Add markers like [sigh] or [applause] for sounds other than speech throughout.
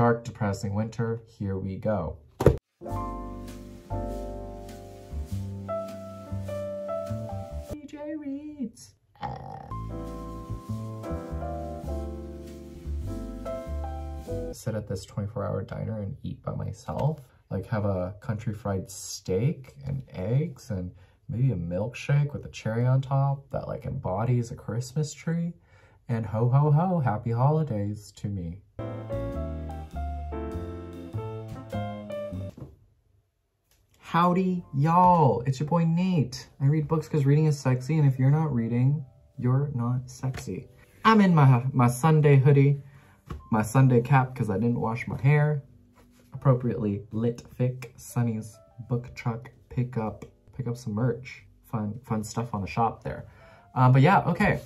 dark, depressing winter. Here we go. DJ Reads. Sit at this 24 hour diner and eat by myself. Like have a country fried steak and eggs and maybe a milkshake with a cherry on top that like embodies a Christmas tree. And ho ho ho, happy holidays to me. Howdy, y'all. It's your boy Nate. I read books because reading is sexy, and if you're not reading, you're not sexy. I'm in my, my Sunday hoodie, my Sunday cap because I didn't wash my hair, appropriately lit fic, Sunny's book truck, pick up, pick up some merch. Fun, fun stuff on the shop there. Um, but yeah, okay.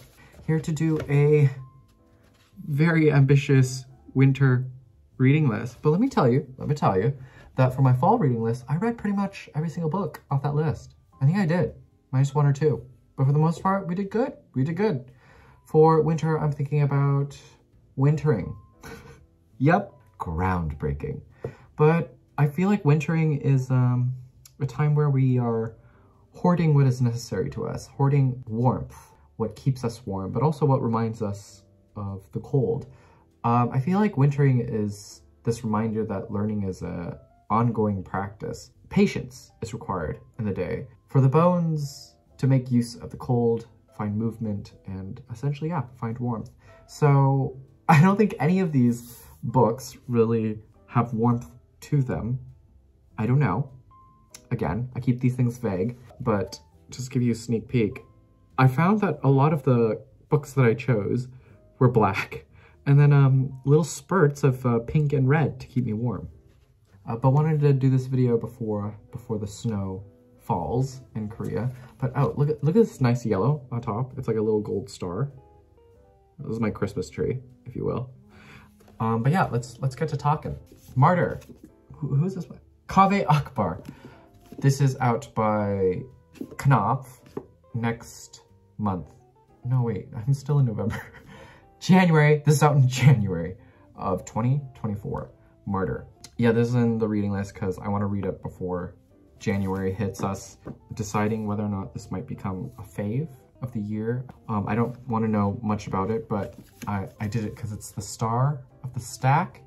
Here to do a very ambitious winter reading list. But let me tell you, let me tell you, that for my fall reading list, I read pretty much every single book off that list. I think I did, minus one or two. But for the most part, we did good. We did good. For winter, I'm thinking about wintering. [laughs] yep, groundbreaking. But I feel like wintering is um, a time where we are hoarding what is necessary to us, hoarding warmth, what keeps us warm, but also what reminds us of the cold. Um, I feel like wintering is this reminder that learning is a ongoing practice. Patience is required in the day for the bones to make use of the cold, find movement, and essentially, yeah, find warmth. So [laughs] I don't think any of these books really have warmth to them. I don't know. Again, I keep these things vague, but just give you a sneak peek. I found that a lot of the books that I chose were black, and then um, little spurts of uh, pink and red to keep me warm. Uh, but wanted to do this video before before the snow falls in Korea. But oh, look at look at this nice yellow on top. It's like a little gold star. This is my Christmas tree, if you will. Um, but yeah, let's let's get to talking. Martyr. Who, who's this one? Kaveh Akbar. This is out by Knopf next month. No, wait, I'm still in November. [laughs] January. This is out in January of 2024. Martyr yeah, this is in the reading list because I want to read it before January hits us, deciding whether or not this might become a fave of the year. Um, I don't want to know much about it, but I, I did it because it's the star of the stack.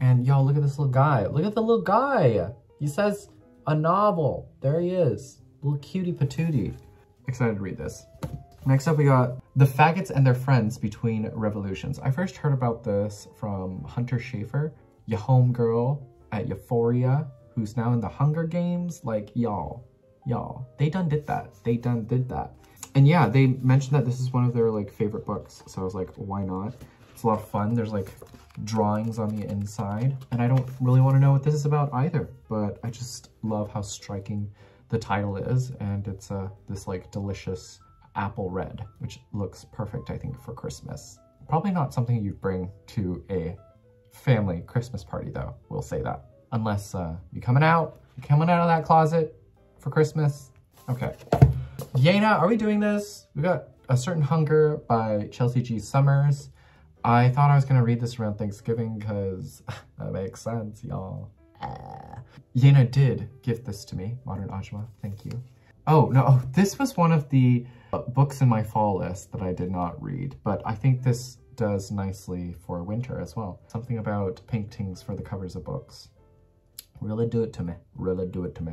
And y'all, look at this little guy. Look at the little guy. He says a novel. There he is. Little cutie patootie. Excited to read this. Next up, we got The Faggots and Their Friends Between Revolutions. I first heard about this from Hunter Schafer, your homegirl at Euphoria, who's now in the Hunger Games. Like, y'all, y'all, they done did that. They done did that. And yeah, they mentioned that this is one of their like favorite books. So I was like, why not? It's a lot of fun. There's like drawings on the inside. And I don't really want to know what this is about either, but I just love how striking the title is. And it's uh, this like delicious apple red, which looks perfect, I think, for Christmas. Probably not something you'd bring to a family Christmas party though, we'll say that. Unless uh, you're coming out, you're coming out of that closet for Christmas. Okay. Yena, are we doing this? We got A Certain Hunger by Chelsea G. Summers. I thought I was gonna read this around Thanksgiving because [laughs] that makes sense, y'all. Uh, Yena did gift this to me, Modern Ajumma, thank you. Oh, no, oh, this was one of the books in my fall list that I did not read, but I think this does nicely for winter as well. Something about paintings for the covers of books. Really do it to me. Really do it to me.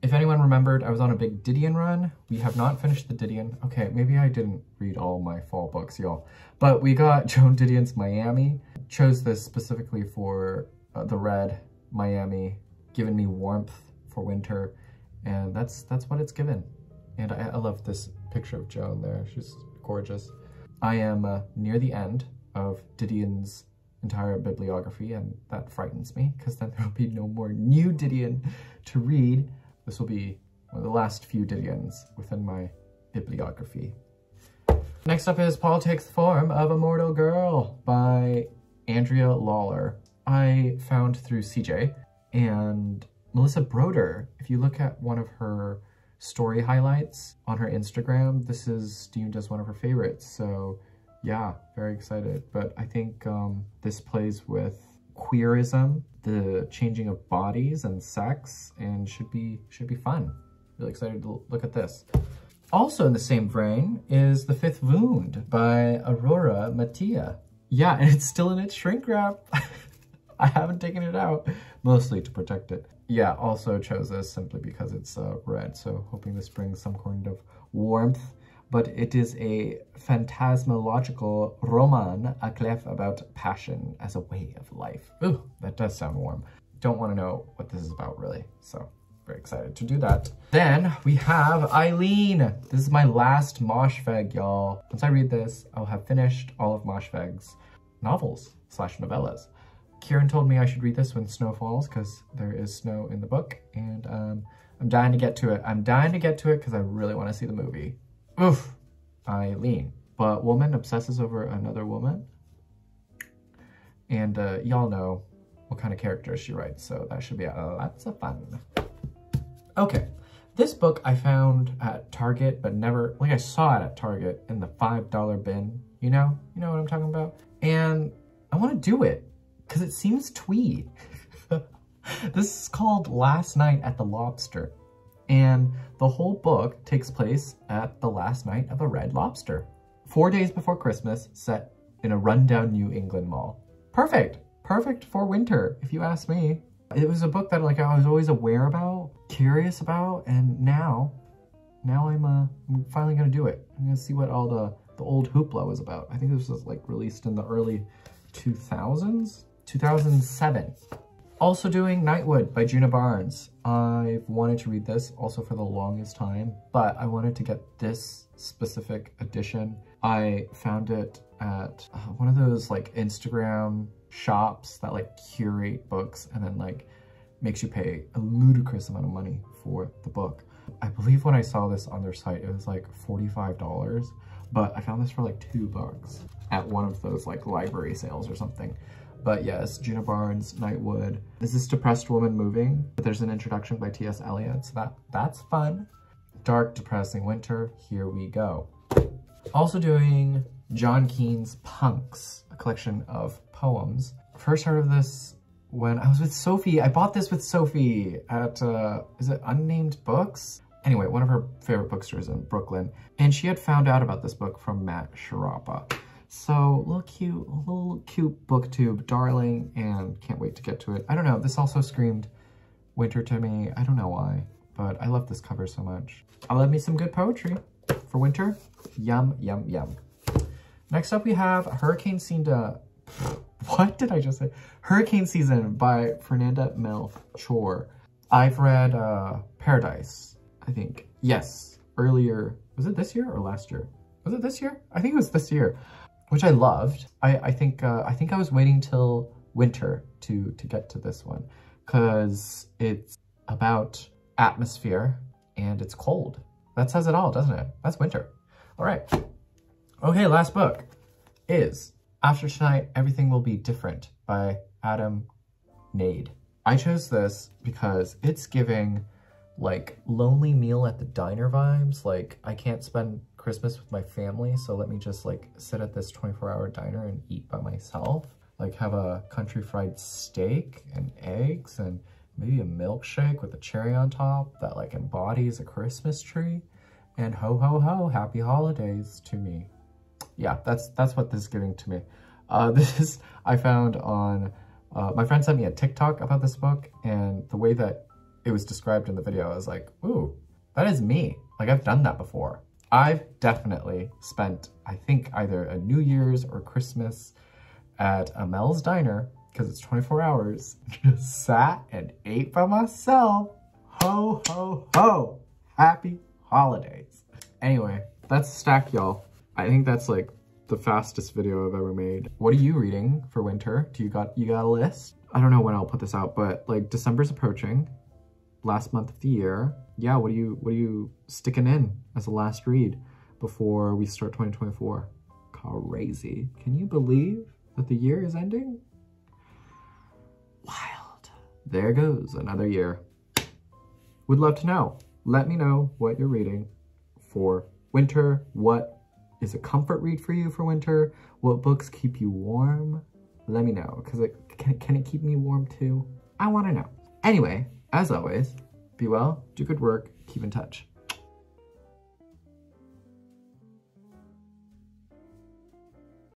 If anyone remembered, I was on a big Didion run. We have not finished the Didion. Okay, maybe I didn't read all my fall books, y'all. But we got [laughs] Joan Didion's Miami. Chose this specifically for uh, the red Miami, giving me warmth for winter. And that's that's what it's given. And I, I love this picture of Joan there. She's gorgeous. I am uh, near the end of Didion's entire bibliography, and that frightens me, because then [laughs] there will be no more new Didion to read. This will be one of the last few Didions within my bibliography. Next up is Paul Takes the Form of a Mortal Girl by Andrea Lawlor. I found through CJ, and Melissa Broder, if you look at one of her story highlights on her Instagram. This is deemed as one of her favorites. So yeah, very excited. But I think um, this plays with queerism, the changing of bodies and sex, and should be should be fun. Really excited to look at this. Also in the same vein is The Fifth Wound by Aurora Mattia. Yeah, [laughs] and it's still in its shrink wrap. [laughs] [laughs] I haven't taken it out, mostly to protect it. Yeah, also chose this simply because it's uh, red, so hoping this brings some kind of warmth. But it is a phantasmological roman a clef about passion as a way of life. Ooh, that does sound warm. Don't want to know what this is about, really, so very excited to do that. Then we have Eileen. This is my last Moshfegh, y'all. Once I read this, I'll have finished all of Moshfegh's novels slash novellas. Kiran told me I should read this when snow falls because there is snow in the book and um, I'm dying to get to it. I'm dying to get to it because I really want to see the movie. Oof, Eileen. But woman obsesses over another woman. And uh, y'all know what kind of characters she writes, so that should be lots of fun. Okay, this book I found at Target, but never, like I saw it at Target in the $5 bin, you know? You know what I'm talking about? And I want to do it because it seems twee. [laughs] this is called Last Night at the Lobster. And the whole book takes place at the last night of a Red Lobster. Four days before Christmas, set in a rundown New England mall. Perfect. Perfect for winter, if you ask me. It was a book that like I was always aware about, curious about, and now, now I'm, uh, I'm finally gonna do it. I'm gonna see what all the, the old hoopla was about. I think this was like released in the early 2000s, 2007. Also doing Nightwood by Djuna Barnes. I've wanted to read this also for the longest time, but I wanted to get this specific edition. I found it at uh, one of those like Instagram shops that like curate books and then like makes you pay a ludicrous amount of money for the book. I believe when I saw this on their site, it was like $45, but I found this for like two bucks at one of those like library sales or something. But yes, Djuna Barnes, Nightwood. This is Depressed Woman Moving, but there's an introduction by T.S. Eliot, so that, that's fun. Dark, Depressing Winter, here we go. Also doing John Keene's Punks, a collection of poems. First heard of this when I was with Sophie. I bought this with Sophie at, uh, is it Unnameable Books? Anyway, one of her favorite bookstores in Brooklyn. And she had found out about this book from Matt Sciarappa. So, little cute, little cute booktube, darling, and can't wait to get to it. I don't know, this also screamed winter to me. I don't know why, but I love this cover so much. I love me some good poetry for winter. Yum, yum, yum. Next up we have Hurricane Season. [laughs] What did I just say? Hurricane Season by Fernanda Melchor. I've read uh, Paradise, I think. Yes, earlier. Was it this year or last year? Was it this year? I think it was this year which I loved. I, I think uh, I think I was waiting till winter to to get to this one because it's about atmosphere and it's cold. That says it all, doesn't it? That's winter. All right. Okay, last book is After Tonight, Everything Will Be Different by Adam Gnade. I chose this because it's giving like lonely meal at the diner vibes. Like I can't spend Christmas with my family, so let me just like sit at this 24 hour diner and eat by myself. Like have a country fried steak and eggs and maybe a milkshake with a cherry on top that like embodies a Christmas tree. And ho ho ho, happy holidays to me. Yeah, that's that's what this is giving to me. Uh, [laughs] this is, I found on, uh, my friend sent me a TikTok about this book and the way that it was described in the video, I was like, ooh, that is me. Like I've done that before. I've definitely spent, I think, either a New Year's or Christmas at Amel's Diner, because it's 24 hours, [laughs] just sat and ate by myself. Ho, ho, ho. Happy holidays. Anyway, that's stack, y'all. I think that's like the fastest video I've ever made. What are you reading for winter? Do you got you got a list? I don't know when I'll put this out, but like December's approaching last month of the year. Yeah, what are you what are you sticking in as a last read before we start 2024? Crazy. Can you believe that the year is ending? Wild. There goes another year. Would love to know. Let me know what you're reading for winter. What is a comfort read for you for winter? What books keep you warm? let me know because it can, can it keep me warm too? I want to know. Anyway, as always, be well, do good work, keep in touch.